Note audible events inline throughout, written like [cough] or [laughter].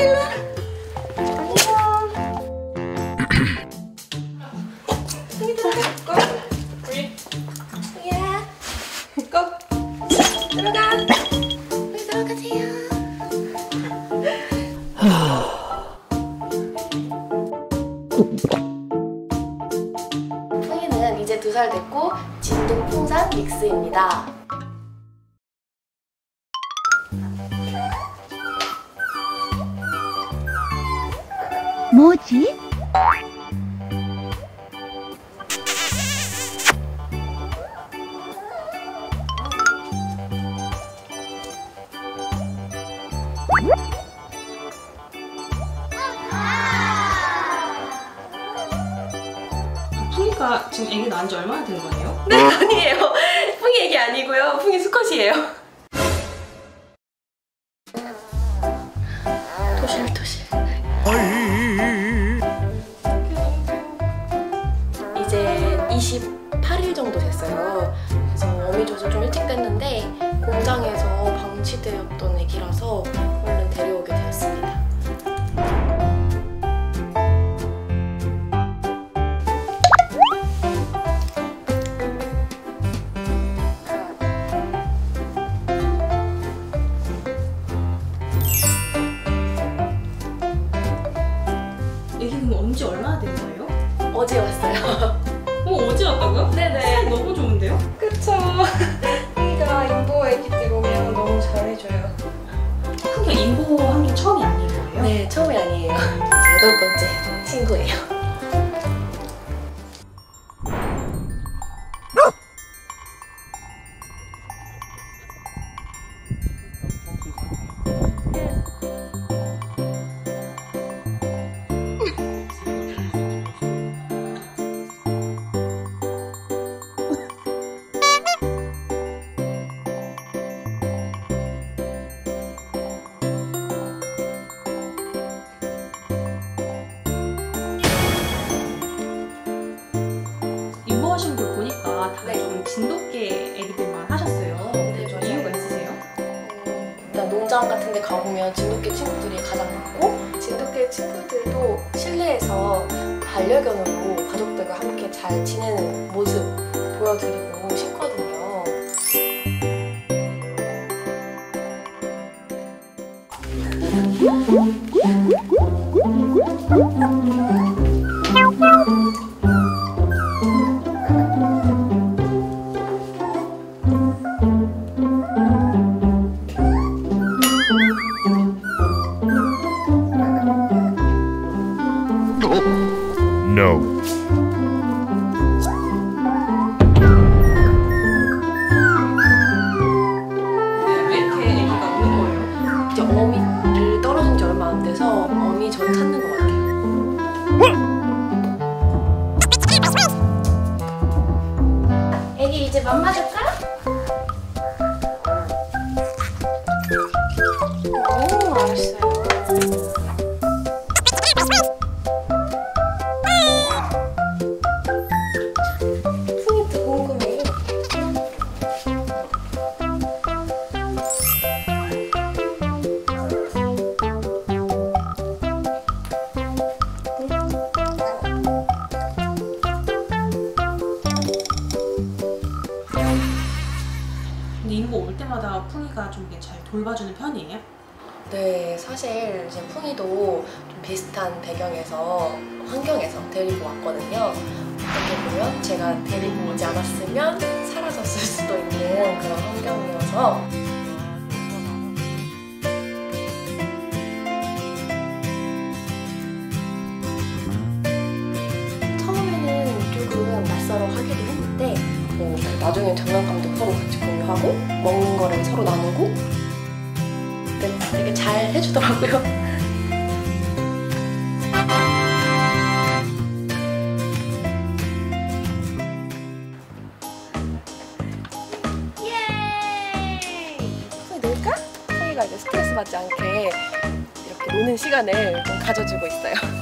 일로 이제 두 살 됐고 진동 풍산 믹스입니다. 뭐지? 풍이가 지금 애기 낳은 지 얼마나 된 거예요? 네 [laughs] 아니에요. 풍이 얘기 아니고요. 풍이 수컷이에요. 토실토실. 20대였던 애기라서 얼른 데려오게 되었습니다. 애기 그럼 언제 얼마나 된 거예요? 어제 왔어요. 어, 어제 왔다고요? [laughs] 네네. 사이 너무 좋은데요? 그쵸. 해줘요. 풍이가 인보한 게 처음이 거예요? 네, 처음이 아니에요. 여덟 [laughs] 번째 친구예요. 진돗개 애기들만 하셨어요. 네, 좀 맞아요. 이유가 있으세요? 일단 농장 같은 데 가보면 진돗개 친구들이 가장 많고 진돗개 친구들도 실내에서 반려견으로 가족들과 함께 잘 지내는 모습 보여드리고 싶거든요. No. 왜 이렇게 애기가 우는 거예요? 이제 어미를 떨어진 지 얼마 안 돼서 어미 전 찾는 것 같아요. 애기 이제 맘마 줄까? 오, 알았어요. 풍이가 좀 이렇게 잘 돌봐주는 편이에요? 네, 사실 이제 풍이도 좀 비슷한 배경에서 환경에서 데리고 왔거든요. 어떻게 보면 제가 데리고 오지 않았으면 사라졌을 수도 있는 그런 환경이어서 처음에는 조금 낯설어 하기도 했는데 뭐 나중엔 장난감 서로 나누고 네, 되게 잘 해주더라고요. 손이 놀까? 손이가 이제 스트레스 받지 않게 이렇게 노는 시간을 좀 가져주고 있어요.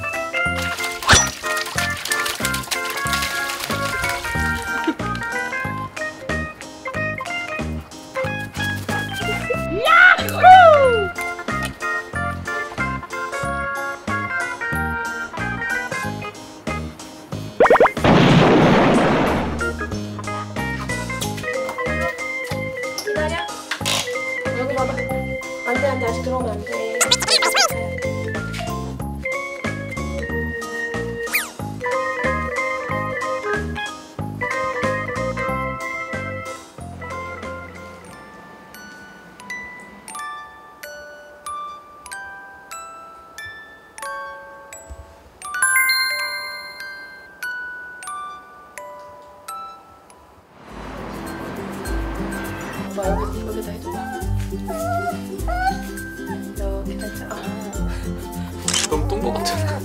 여기 여기다 해줘봐. 이렇게 살짝. 아. 너무 똥보 같아.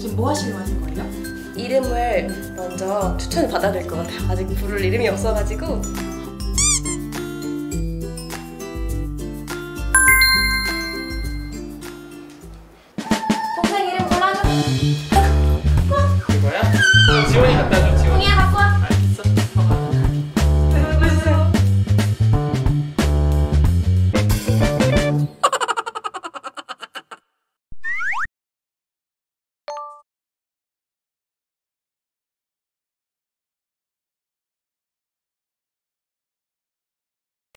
지금 뭐 하시려고 하는 거예요? 이름을 먼저 추천을 받아야 될 것 같아요. 아직 부를 이름이 없어가지고